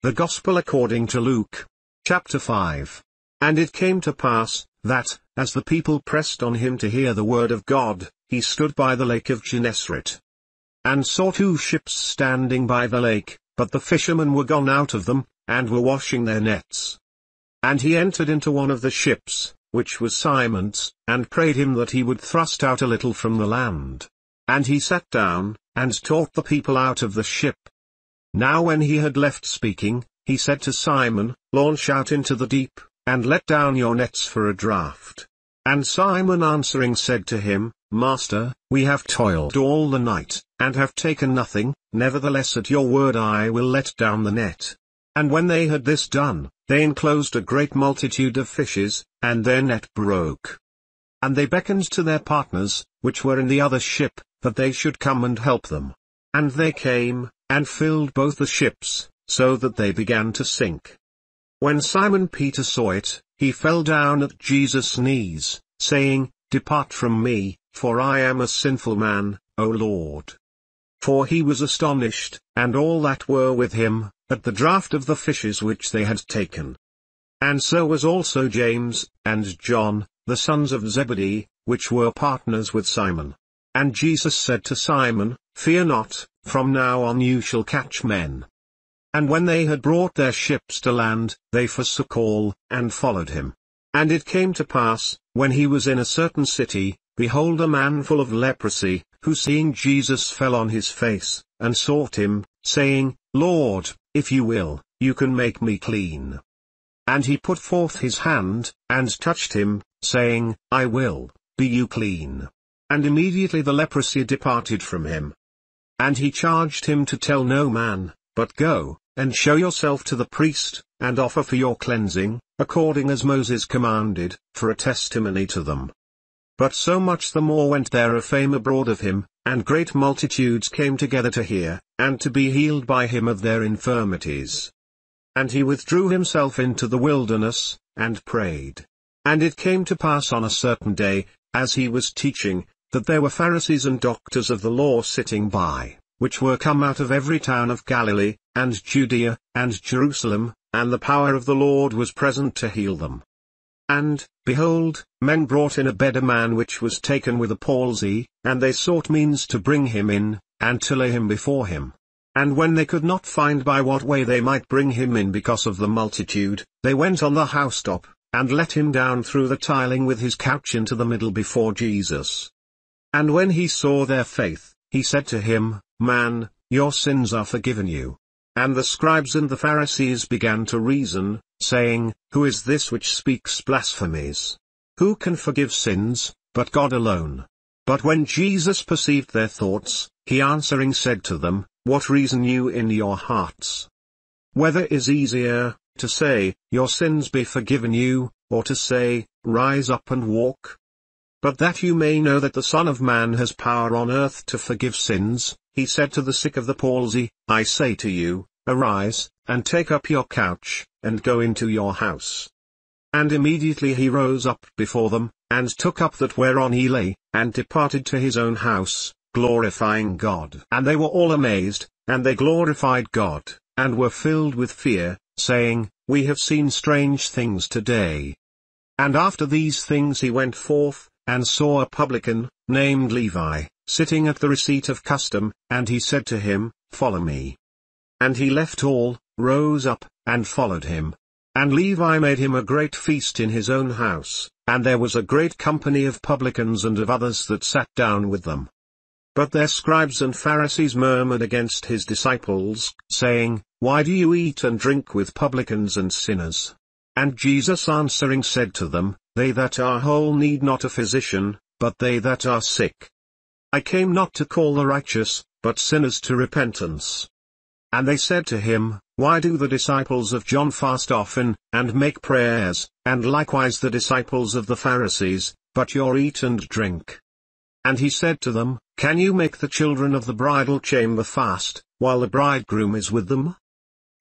The Gospel according to Luke. Chapter 5. And it came to pass, that, as the people pressed on him to hear the word of God, he stood by the lake of Gennesaret. And saw two ships standing by the lake, but the fishermen were gone out of them, and were washing their nets. And he entered into one of the ships, which was Simon's, and prayed him that he would thrust out a little from the land. And he sat down, and taught the people out of the ship. Now when he had left speaking, he said to Simon, Launch out into the deep, and let down your nets for a draught. And Simon answering said to him, Master, we have toiled all the night, and have taken nothing, nevertheless at your word I will let down the net. And when they had this done, they enclosed a great multitude of fishes, and their net broke. And they beckoned to their partners, which were in the other ship, that they should come and help them. And they came, and filled both the ships, so that they began to sink. When Simon Peter saw it, he fell down at Jesus' knees, saying, Depart from me, for I am a sinful man, O Lord. For he was astonished, and all that were with him, at the draught of the fishes which they had taken. And so was also James, and John, the sons of Zebedee, which were partners with Simon. And Jesus said to Simon, Fear not, from now on you shall catch men. And when they had brought their ships to land, they forsook all, and followed him. And it came to pass, when he was in a certain city, behold a man full of leprosy, who seeing Jesus fell on his face, and sought him, saying, Lord, if you will, you can make me clean. And he put forth his hand, and touched him, saying, I will, be you clean. And immediately the leprosy departed from him. And he charged him to tell no man, but go, and show yourself to the priest, and offer for your cleansing, according as Moses commanded, for a testimony to them. But so much the more went there a fame abroad of him, and great multitudes came together to hear, and to be healed by him of their infirmities. And he withdrew himself into the wilderness, and prayed. And it came to pass on a certain day, as he was teaching, that there were Pharisees and doctors of the law sitting by, which were come out of every town of Galilee, and Judea, and Jerusalem, and the power of the Lord was present to heal them. And, behold, men brought in a bed a man which was taken with a palsy, and they sought means to bring him in, and to lay him before him. And when they could not find by what way they might bring him in because of the multitude, they went on the housetop, and let him down through the tiling with his couch into the middle before Jesus. And when he saw their faith, he said to him, Man, your sins are forgiven you. And the scribes and the Pharisees began to reason, saying, Who is this which speaks blasphemies? Who can forgive sins, but God alone? But when Jesus perceived their thoughts, he answering said to them, What reason you in your hearts? Whether is easier, to say, Your sins be forgiven you, or to say, Rise up and walk? But that you may know that the Son of Man has power on earth to forgive sins, he said to the sick of the palsy, I say to you, Arise, and take up your couch, and go into your house. And immediately he rose up before them, and took up that whereon he lay, and departed to his own house, glorifying God. And they were all amazed, and they glorified God, and were filled with fear, saying, We have seen strange things today. And after these things he went forth, and saw a publican, named Levi, sitting at the receipt of custom, and he said to him, Follow me. And he left all, rose up, and followed him. And Levi made him a great feast in his own house, and there was a great company of publicans and of others that sat down with them. But their scribes and Pharisees murmured against his disciples, saying, Why do you eat and drink with publicans and sinners? And Jesus answering said to them, They that are whole need not a physician, but they that are sick. I came not to call the righteous, but sinners to repentance. And they said to him, Why do the disciples of John fast often, and make prayers, and likewise the disciples of the Pharisees, but your eat and drink? And he said to them, Can you make the children of the bridal chamber fast, while the bridegroom is with them?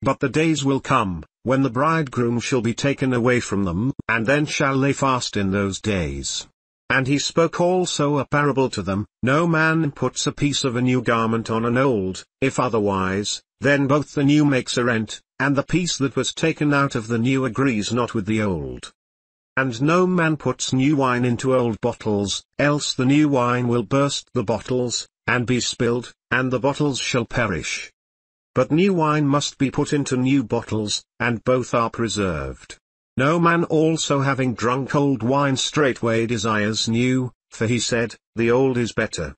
But the days will come, when the bridegroom shall be taken away from them, and then shall they fast in those days. And he spoke also a parable to them, No man puts a piece of a new garment on an old, if otherwise, then both the new makes a rent, and the piece that was taken out of the new agrees not with the old. And no man puts new wine into old bottles, else the new wine will burst the bottles, and be spilled, and the bottles shall perish. But new wine must be put into new bottles, and both are preserved. No man also having drunk old wine straightway desires new, for he said, the old is better.